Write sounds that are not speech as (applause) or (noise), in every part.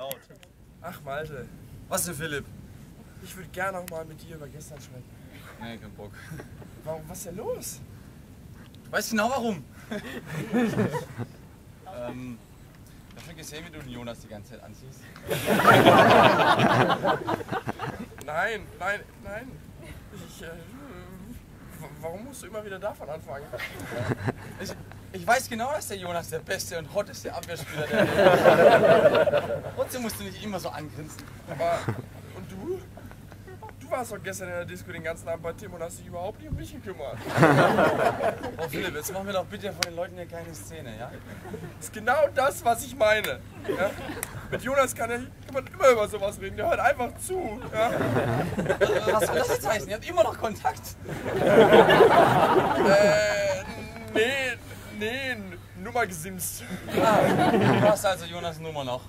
Laut. Ach Malte, Was denn, Philipp? ich würde gerne noch mal mit dir über gestern sprechen. Nee, kein Bock. Warum, was ist denn los? Du weißt genau warum. (laughs) ähm, ich hab schon gesehen, wie du den Jonas die ganze Zeit anziehst. (laughs) Nein, nein, nein. Ich, äh, warum musst du immer wieder davon anfangen? (laughs) Ich, ich weiß genau, dass der Jonas der beste und hotteste Abwehrspieler der Welt ist. (laughs) Trotzdem musst du nicht immer so angrinsen. Aber, und du? Du warst doch gestern in der Disco den ganzen Abend bei Tim und hast dich überhaupt nicht um mich gekümmert. (laughs) Oh Philipp, jetzt machen wir doch bitte vor den Leuten hier keine Szene, ja? Das ist genau das, was ich meine. Ja? Mit Jonas kann, er, man immer über sowas reden. Der hört einfach zu. Ja? Was soll das jetzt heißen? Ihr habt immer noch Kontakt. Äh, nee, nee, nur mal gesimst. Ah, du hast also Jonas Nummer noch.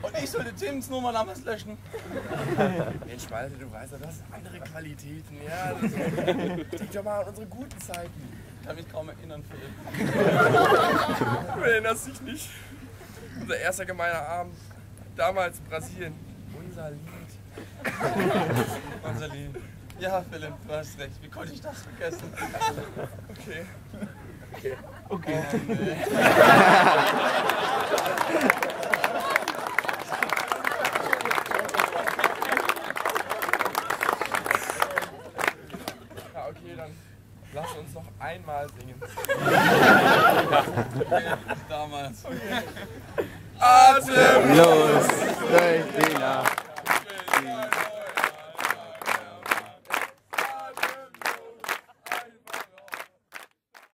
Und ich sollte Tims Nummer damals löschen. (laughs) Mensch, Malte, du weißt ja, du hast andere Qualitäten. Ja, (laughs) das, denk doch mal an unsere guten Zeiten. Ich kann mich kaum erinnern, Philipp. (laughs) Du erinnerst dich nicht. Unser erster gemeiner Abend. Damals in Brasilien. Unser Lied. Unser Lied. Ja, Philipp, du hast recht. Wie konnte ich das vergessen? Okay. Okay. Oh, nee. okay, dann lass uns noch einmal singen. (laughs) Damals. Okay. Atemlos durch die Nacht.